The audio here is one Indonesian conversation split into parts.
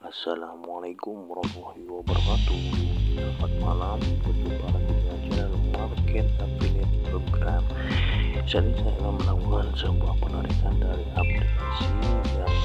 Assalamualaikum warahmatullahi wabarakatuh. Selamat malam. Berjumpa lagi dengan channel Market Affiliate Program. Saat ini saya akan melakukan sebuah penarikan dari aplikasi yang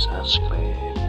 Jesus Christ.